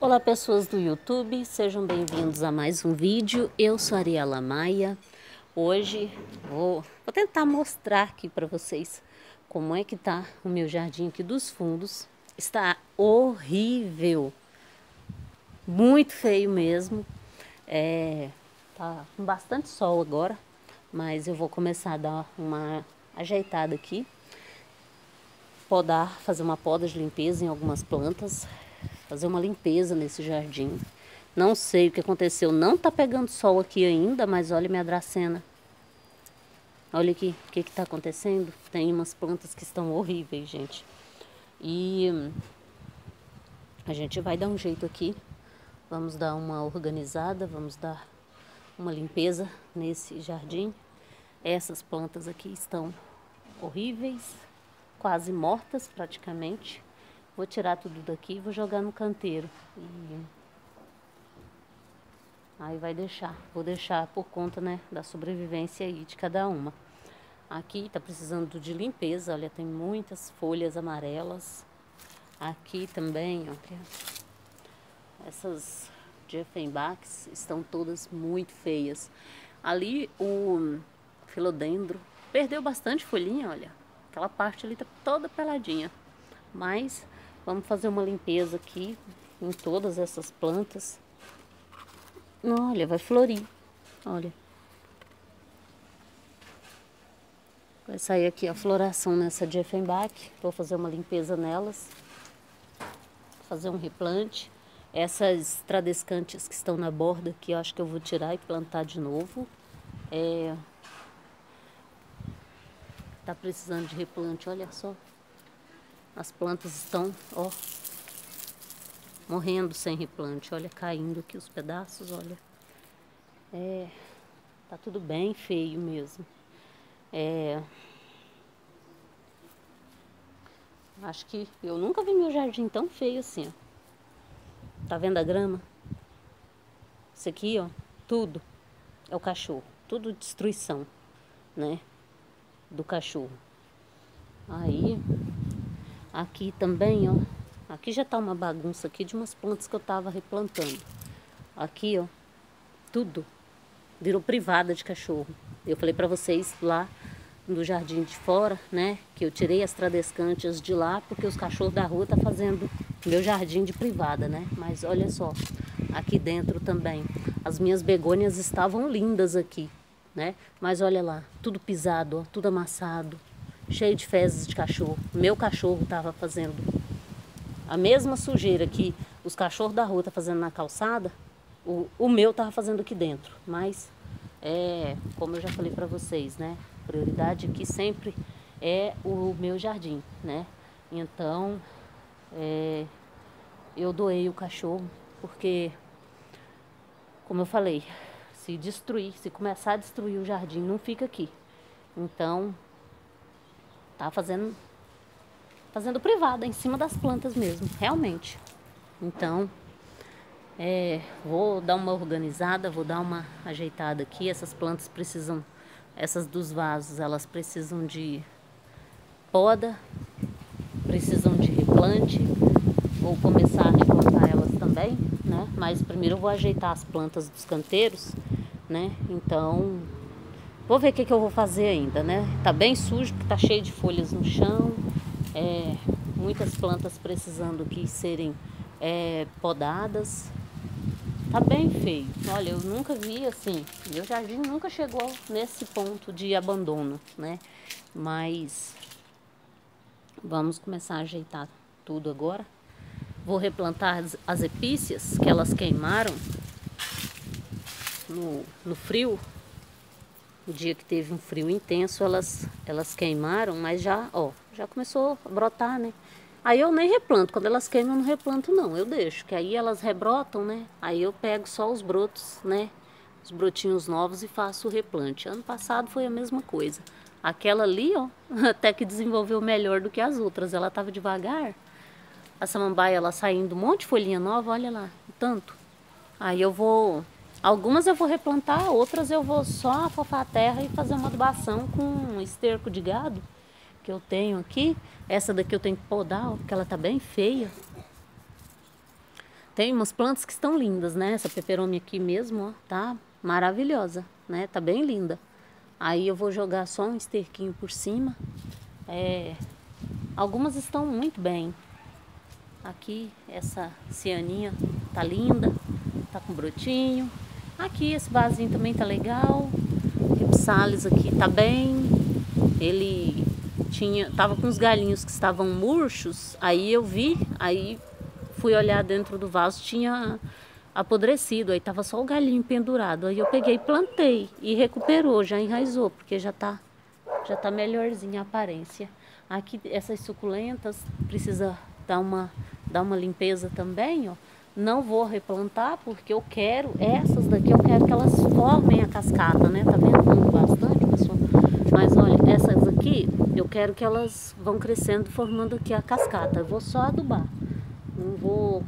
Olá pessoas do YouTube, sejam bem-vindos a mais um vídeo. Eu sou Ariela Maia. Hoje vou, vou tentar mostrar aqui para vocês como é que tá o meu jardim aqui dos fundos. Está horrível, muito feio mesmo. É, tá com bastante sol agora, mas eu vou começar a dar uma ajeitada aqui. Podar, fazer uma poda de limpeza em algumas plantas fazer uma limpeza nesse jardim. Não sei o que aconteceu, não tá pegando sol aqui ainda, mas olha minha dracena. Olha aqui, o que que tá acontecendo? Tem umas plantas que estão horríveis, gente. E a gente vai dar um jeito aqui. Vamos dar uma organizada, vamos dar uma limpeza nesse jardim. Essas plantas aqui estão horríveis, quase mortas praticamente. Vou tirar tudo daqui e vou jogar no canteiro. E aí vai deixar. Vou deixar por conta, né, da sobrevivência aí de cada uma. Aqui tá precisando de limpeza, olha, tem muitas folhas amarelas. Aqui também, olha. Essas Jeffenbachs estão todas muito feias. Ali o filodendro perdeu bastante folhinha, olha. Aquela parte ali tá toda peladinha. Mas Vamos fazer uma limpeza aqui em todas essas plantas. Olha, vai florir. Olha. Vai sair aqui a floração nessa Dieffenbach. Vou fazer uma limpeza nelas. Fazer um replante. Essas tradescantes que estão na borda aqui, eu acho que eu vou tirar e plantar de novo. É... Tá precisando de replante, olha só. As plantas estão, ó, morrendo sem replante. Olha, caindo aqui os pedaços, olha. É, tá tudo bem feio mesmo. É, acho que eu nunca vi meu jardim tão feio assim, ó. Tá vendo a grama? Isso aqui, ó, tudo é o cachorro. Tudo destruição, né? Do cachorro. Aí, Aqui também, ó. Aqui já tá uma bagunça aqui de umas plantas que eu tava replantando. Aqui, ó. Tudo virou privada de cachorro. Eu falei para vocês lá no jardim de fora, né, que eu tirei as tradescantes de lá porque os cachorros da rua tá fazendo meu jardim de privada, né? Mas olha só, aqui dentro também. As minhas begônias estavam lindas aqui, né? Mas olha lá, tudo pisado, ó, tudo amassado cheio de fezes de cachorro. Meu cachorro estava fazendo a mesma sujeira que os cachorros da rua estão tá fazendo na calçada, o, o meu estava fazendo aqui dentro. Mas, é, como eu já falei para vocês, né? Prioridade aqui sempre é o meu jardim, né? Então, é, eu doei o cachorro porque, como eu falei, se destruir, se começar a destruir o jardim, não fica aqui. Então, Tá fazendo fazendo privada em cima das plantas mesmo, realmente. Então, é, vou dar uma organizada, vou dar uma ajeitada aqui. Essas plantas precisam, essas dos vasos, elas precisam de poda, precisam de replante. Vou começar a replantar elas também, né? Mas primeiro eu vou ajeitar as plantas dos canteiros, né? Então, Vou ver o que, que eu vou fazer ainda, né? Tá bem sujo, tá cheio de folhas no chão. É, muitas plantas precisando que serem é, podadas. Tá bem feio. Olha, eu nunca vi assim. Meu jardim nunca chegou nesse ponto de abandono, né? Mas vamos começar a ajeitar tudo agora. Vou replantar as, as epícias que elas queimaram no, no frio o dia que teve um frio intenso, elas, elas queimaram, mas já, ó, já começou a brotar, né? Aí eu nem replanto, quando elas queimam eu não replanto não, eu deixo, que aí elas rebrotam, né? Aí eu pego só os brotos, né? Os brotinhos novos e faço o replante. Ano passado foi a mesma coisa. Aquela ali, ó, até que desenvolveu melhor do que as outras, ela tava devagar. A samambaia, ela saindo um monte de folhinha nova, olha lá, tanto. Aí eu vou Algumas eu vou replantar, outras eu vou só afofar a terra e fazer uma adubação com esterco de gado que eu tenho aqui. Essa daqui eu tenho que podar, porque ela tá bem feia. tem umas plantas que estão lindas, né? Essa peperome aqui mesmo, ó, tá maravilhosa, né? Tá bem linda. Aí eu vou jogar só um esterquinho por cima. É, algumas estão muito bem. Aqui, essa cianinha tá linda, tá com brotinho. Aqui, esse vasinho também tá legal. O Salles aqui tá bem. Ele tinha, tava com os galinhos que estavam murchos. Aí eu vi, aí fui olhar dentro do vaso, tinha apodrecido, aí tava só o galinho pendurado. Aí eu peguei e plantei e recuperou, já enraizou, porque já tá já tá melhorzinha a aparência. Aqui essas suculentas precisa dar uma dar uma limpeza também, ó. Não vou replantar porque eu quero essas daqui, eu quero que elas formem a cascata, né? Tá vendo bastante, pessoal? Mas olha, essas aqui, eu quero que elas vão crescendo, formando aqui a cascata. Eu vou só adubar. Não vou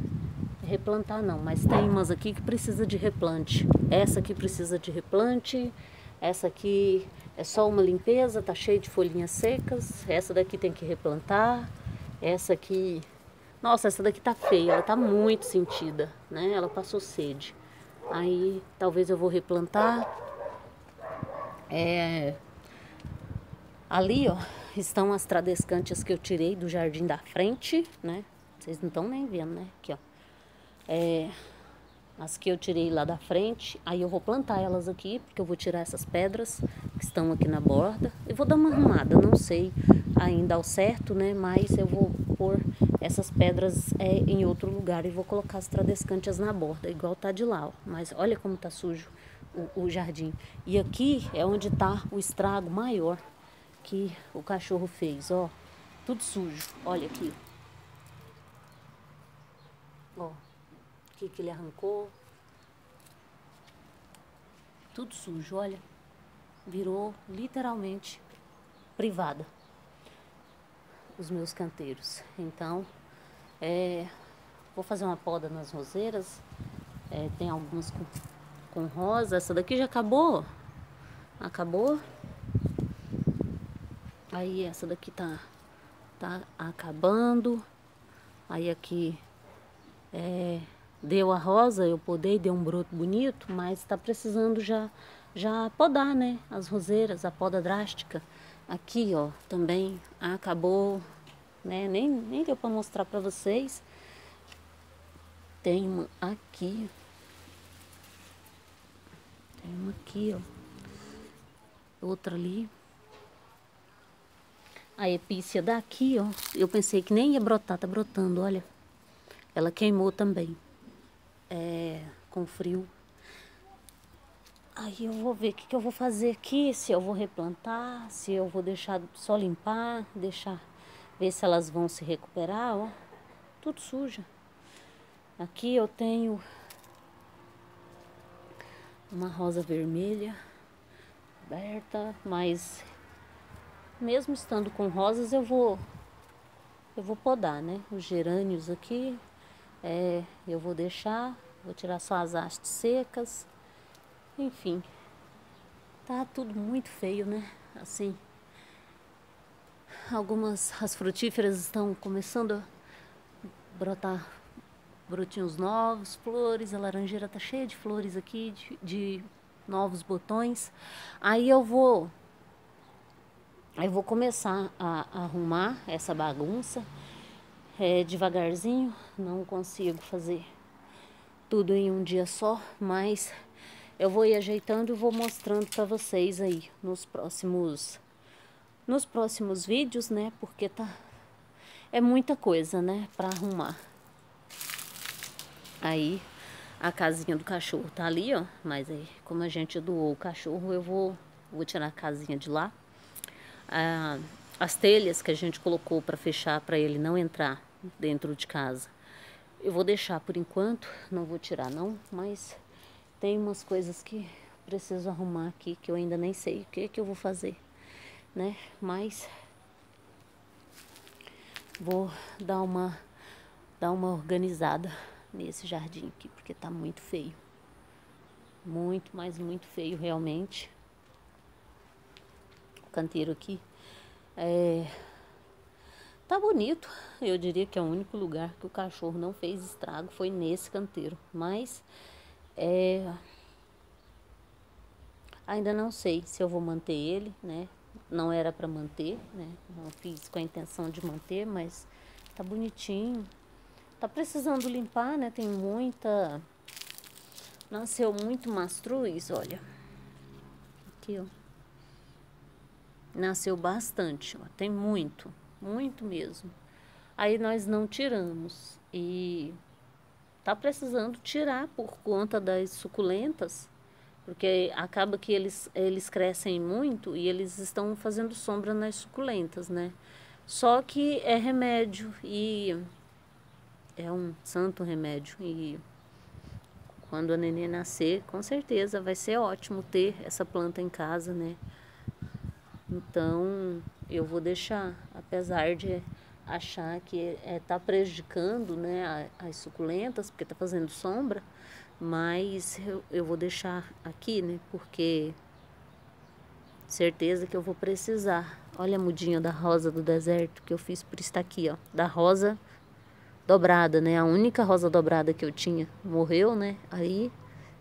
replantar não, mas tem umas aqui que precisa de replante. Essa aqui precisa de replante. Essa aqui é só uma limpeza, tá cheia de folhinhas secas. Essa daqui tem que replantar. Essa aqui, nossa, essa daqui tá feia, ela tá muito sentida, né? Ela passou sede. Aí talvez eu vou replantar. É, Ali, ó, estão as tradescantias que eu tirei do jardim da frente, né? Vocês não estão nem vendo, né? Aqui, ó. É, as que eu tirei lá da frente, aí eu vou plantar elas aqui, porque eu vou tirar essas pedras que estão aqui na borda. E vou dar uma arrumada, não sei ainda ao certo, né? Mas eu vou pôr essas pedras é, em outro lugar e vou colocar as tradescantias na borda, igual tá de lá, ó. Mas olha como tá sujo o, o jardim. E aqui é onde tá o estrago maior que o cachorro fez, ó. Tudo sujo. Olha aqui. Ó. Que, que ele arrancou. Tudo sujo, olha. Virou literalmente privada. Os meus canteiros. Então, é, vou fazer uma poda nas roseiras. É, tem algumas com, com rosa. Essa daqui já acabou. Acabou. Aí essa daqui tá, tá acabando. Aí aqui é, deu a rosa, eu podei, deu um broto bonito, mas tá precisando já, já podar, né? As roseiras, a poda drástica. Aqui, ó, também acabou, né? Nem, nem deu para mostrar para vocês. Tem uma aqui. Tem uma aqui, ó. Outra ali. A epícia daqui, ó, eu pensei que nem ia brotar, tá brotando, olha. Ela queimou também. É, com frio. Aí eu vou ver o que, que eu vou fazer aqui, se eu vou replantar, se eu vou deixar só limpar, deixar, ver se elas vão se recuperar, ó. Tudo suja. Aqui eu tenho uma rosa vermelha aberta, mas mesmo estando com rosas, eu vou eu vou podar, né? Os gerânios aqui, é, eu vou deixar, vou tirar só as hastes secas. Enfim, tá tudo muito feio, né? Assim, algumas as frutíferas estão começando a brotar brotinhos novos, flores, a laranjeira tá cheia de flores aqui, de, de novos botões. Aí eu vou Aí vou começar a, a arrumar essa bagunça é, devagarzinho. Não consigo fazer tudo em um dia só, mas eu vou ir ajeitando e vou mostrando para vocês aí nos próximos nos próximos vídeos, né? Porque tá é muita coisa, né, para arrumar. Aí a casinha do cachorro tá ali, ó, mas aí como a gente doou o cachorro, eu vou vou tirar a casinha de lá a, as telhas que a gente colocou para fechar para ele não entrar dentro de casa. Eu vou deixar por enquanto, não vou tirar não, mas tem umas coisas que preciso arrumar aqui que eu ainda nem sei o que que eu vou fazer, né? Mas vou dar uma dar uma organizada nesse jardim aqui, porque tá muito feio. Muito, mas muito feio realmente canteiro aqui. É, Tá bonito. Eu diria que é o único lugar que o cachorro não fez estrago foi nesse canteiro. Mas é, ainda não sei se eu vou manter ele, né? Não era para manter, né? Não fiz com a intenção de manter, mas tá bonitinho. Tá precisando limpar, né? Tem muita Nasceu muito mastruz, olha. Aqui, ó. Nasceu bastante, ó. Tem muito muito mesmo. Aí nós não tiramos e tá precisando tirar por conta das suculentas, porque acaba que eles, eles crescem muito e eles estão fazendo sombra nas suculentas, né? Só que é remédio e é um santo remédio e quando a neném nascer, com certeza vai ser ótimo ter essa planta em casa, né? Então, eu vou deixar, apesar de achar que está é, tá prejudicando né, as suculentas, porque está fazendo sombra, mas eu, eu vou deixar aqui, né, porque certeza que eu vou precisar. Olha a mudinha da rosa do deserto que eu fiz por estar aqui, ó, da rosa dobrada, né, a única rosa dobrada que eu tinha morreu, né, aí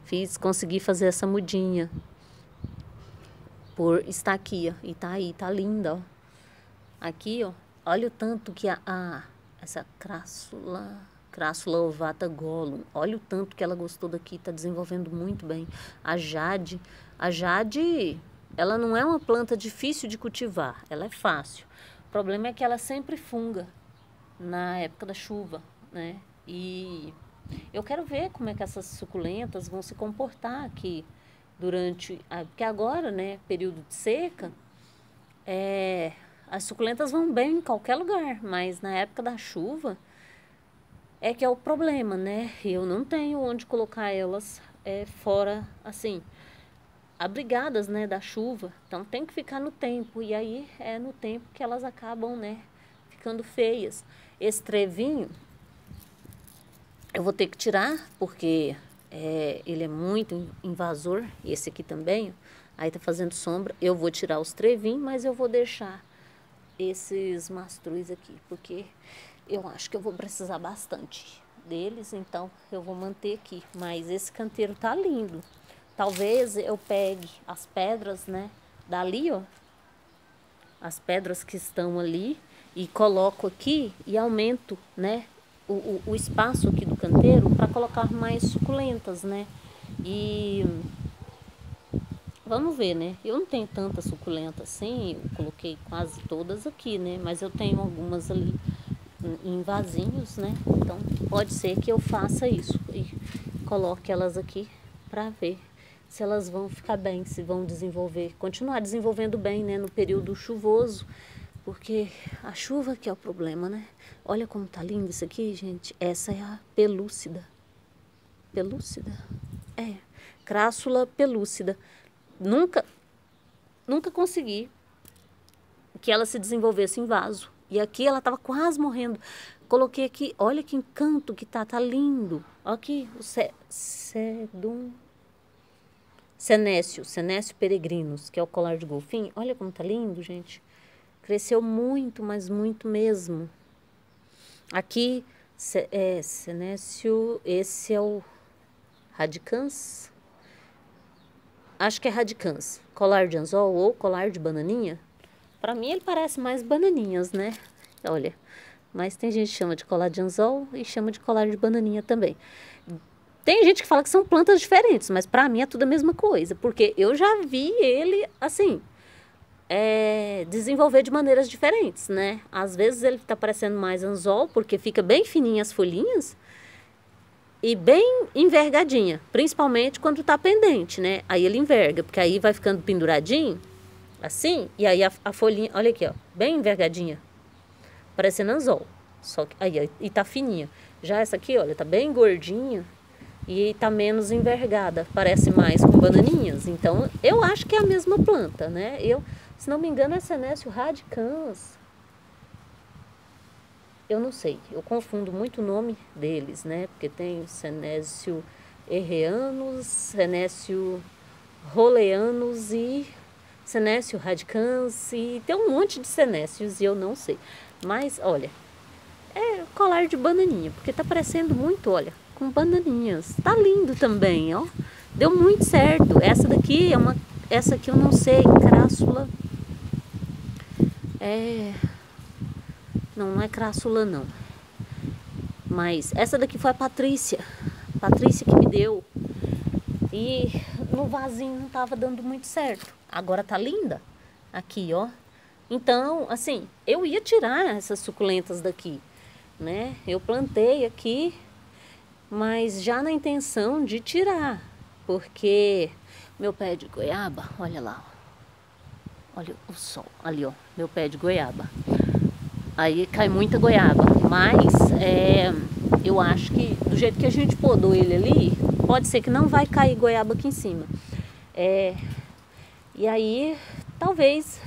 fiz, consegui fazer essa mudinha por estar aqui, ó, e tá aí, tá linda, ó. Aqui, ó, olha o tanto que a, essa crassula, crassula ovata golum, olha o tanto que ela gostou daqui, tá desenvolvendo muito bem. A jade, a jade, ela não é uma planta difícil de cultivar, ela é fácil. O problema é que ela sempre funga na época da chuva, né? E eu quero ver como é que essas suculentas vão se comportar aqui durante. A, porque agora, né, período de seca, é, as suculentas vão bem em qualquer lugar, mas na época da chuva é que é o problema, né? Eu não tenho onde colocar elas é, fora, assim, abrigadas, né, da chuva. Então tem que ficar no tempo. E aí é no tempo que elas acabam, né, ficando feias. Esse trevinho eu vou ter que tirar, porque é, ele é muito invasor. Esse aqui também, aí tá fazendo sombra. Eu vou tirar os trevinhos, mas eu vou deixar esses mastruz aqui, porque eu acho que eu vou precisar bastante deles, então eu vou manter aqui. Mas esse canteiro tá lindo. Talvez eu pegue as pedras, né, dali, ó, as pedras que estão ali e coloco aqui e aumento, né, o, o, o espaço aqui do canteiro para colocar mais suculentas, né. E Vamos ver, né? Eu não tenho tanta suculenta assim, eu coloquei quase todas aqui, né? Mas eu tenho algumas ali em vasinhos, né? Então pode ser que eu faça isso e coloque elas aqui para ver se elas vão ficar bem, se vão desenvolver, continuar desenvolvendo bem, né? No período chuvoso, porque a chuva que é o problema, né? Olha como tá lindo isso aqui, gente. Essa é a pelúcida. Pelúcida? É, crássula pelúcida nunca, nunca consegui que ela se desenvolvesse em vaso. E aqui ela estava quase morrendo. Coloquei aqui, olha que encanto que tá, tá lindo. Aqui, o ce, cedum, senécio, senécio peregrinus, que é o colar de golfinho. Olha como tá lindo, gente. Cresceu muito, mas muito mesmo. Aqui, é, senécio, esse é o radicans, acho que é radicans, colar de anzol ou colar de bananinha. Para mim ele parece mais bananinhas, né? Olha, mas tem gente que chama de colar de anzol e chama de colar de bananinha também. Tem gente que fala que são plantas diferentes, mas para mim é tudo a mesma coisa, porque eu já vi ele assim, é, desenvolver de maneiras diferentes, né? Às vezes ele está parecendo mais anzol, porque fica bem fininhas as folhinhas, e bem envergadinha, principalmente quando tá pendente, né? Aí ele enverga, porque aí vai ficando penduradinho, assim, e aí a, a folhinha, olha aqui, ó, bem envergadinha, parecendo anzol, só que aí e tá fininha. Já essa aqui, olha, tá bem gordinha e tá menos envergada, parece mais com bananinhas. Então, eu acho que é a mesma planta, né? Eu, se não me engano, é Senécio radicans eu não sei, eu confundo muito o nome deles, né? Porque tem Senécio Herreanos, Senécio Roleanos e Senécio radicans e tem um monte de senécios e eu não sei. Mas, olha, é colar de bananinha, porque tá parecendo muito, olha, com bananinhas. Tá lindo também, ó. Deu muito certo. Essa daqui é uma, essa aqui eu não sei, crássula. É, não, não é crássula não. Mas essa daqui foi a Patrícia. Patrícia que me deu. E no vasinho não tava dando muito certo. Agora tá linda. Aqui, ó. Então, assim, eu ia tirar essas suculentas daqui, né? Eu plantei aqui, mas já na intenção de tirar, porque meu pé de goiaba, olha lá, olha o sol ali, ó, meu pé de goiaba. Aí cai muita goiaba, mas é, eu acho que do jeito que a gente podou ele ali, pode ser que não vai cair goiaba aqui em cima. É, e aí, talvez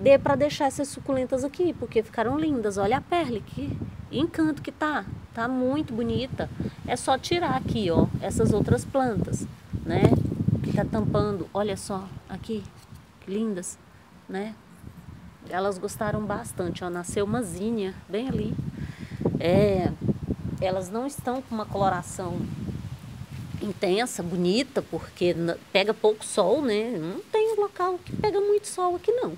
dê para deixar essas suculentas aqui, porque ficaram lindas. Olha a perle, que encanto que tá. Tá muito bonita. É só tirar aqui, ó, essas outras plantas, né? Que tá tampando. Olha só, aqui, que lindas, né? Elas gostaram bastante, ó. Nasceu uma zinha bem ali. É, elas não estão com uma coloração intensa, bonita, porque pega pouco sol, né? Não tem local que pega muito sol aqui não.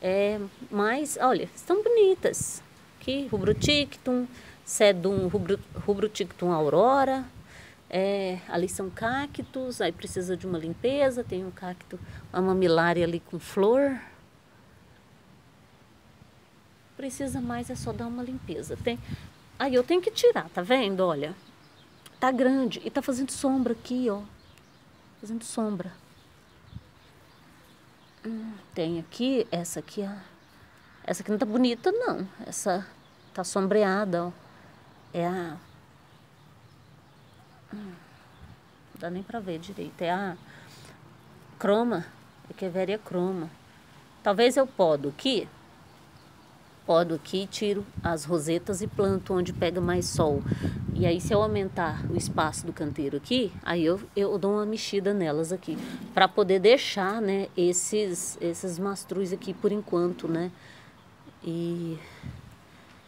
É, mas, olha, estão bonitas. Aqui, rubrotictum, sedum rubro, rubrotictum aurora. É, ali são cactos, aí precisa de uma limpeza. Tem um cacto, uma mamilária ali com flor. Precisa mais é só dar uma limpeza. Tem, aí eu tenho que tirar, tá vendo? Olha, Tá grande e tá fazendo sombra aqui, ó. Fazendo sombra. Hum, tem aqui, essa aqui, ó. Essa aqui não tá bonita, não. Essa tá sombreada, ó. É a... Hum, não dá nem pra ver direito. É a croma. Echeveria croma. Talvez eu podo aqui podo aqui, tiro as rosetas e planto onde pega mais sol. E aí se eu aumentar o espaço do canteiro aqui, aí eu, eu dou uma mexida nelas aqui, para poder deixar, né, esses, esses mastruz aqui por enquanto, né. E...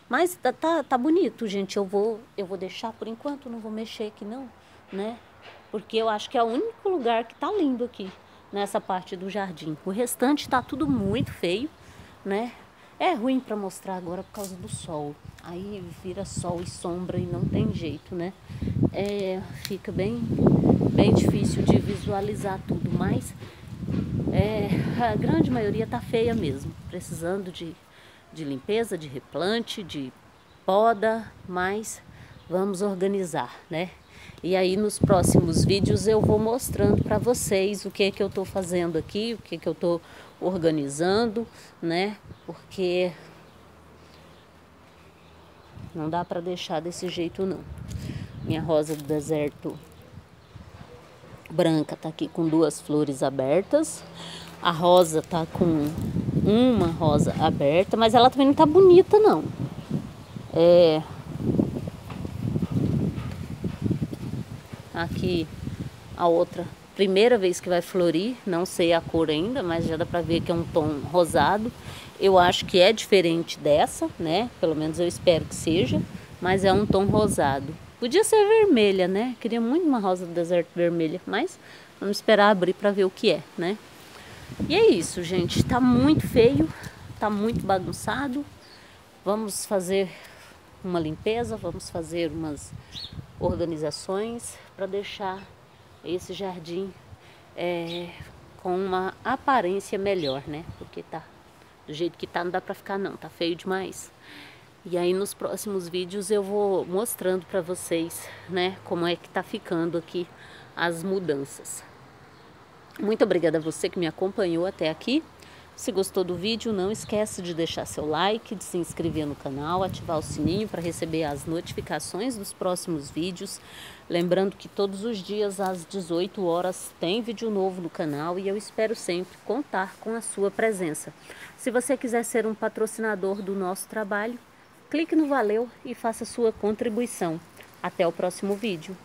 Mas tá, tá, tá bonito, gente, eu vou, eu vou deixar por enquanto, não vou mexer aqui não, né. Porque eu acho que é o único lugar que tá lindo aqui, nessa parte do jardim. O restante tá tudo muito feio, né? É ruim para mostrar agora por causa do sol. Aí vira sol e sombra e não tem jeito, né? É, fica bem, bem difícil de visualizar tudo, mas é, a grande maioria tá feia mesmo, precisando de, de limpeza, de replante, de poda, mas vamos organizar, né? E aí nos próximos vídeos eu vou mostrando para vocês o que é que eu estou fazendo aqui, o que é que eu estou organizando, né? Porque não dá para deixar desse jeito não. Minha rosa do deserto branca tá aqui com duas flores abertas. A rosa tá com uma rosa aberta, mas ela também não tá bonita não. É Aqui a outra primeira vez que vai florir, não sei a cor ainda, mas já dá para ver que é um tom rosado. Eu acho que é diferente dessa, né? Pelo menos eu espero que seja, mas é um tom rosado. Podia ser vermelha, né? Queria muito uma rosa do deserto vermelha, mas vamos esperar abrir para ver o que é, né? E é isso, gente. Tá muito feio, tá muito bagunçado. Vamos fazer uma limpeza, vamos fazer umas organizações para deixar esse jardim é, com uma aparência melhor, né? Porque tá do jeito que tá não dá para ficar não, tá feio demais. E aí nos próximos vídeos eu vou mostrando para vocês, né, como é que tá ficando aqui as mudanças. Muito obrigada a você que me acompanhou até aqui. Se gostou do vídeo, não esqueça de deixar seu like, de se inscrever no canal, ativar o sininho para receber as notificações dos próximos vídeos. Lembrando que todos os dias às 18 horas tem vídeo novo no canal e eu espero sempre contar com a sua presença. Se você quiser ser um patrocinador do nosso trabalho, clique no Valeu e faça sua contribuição. Até o próximo vídeo.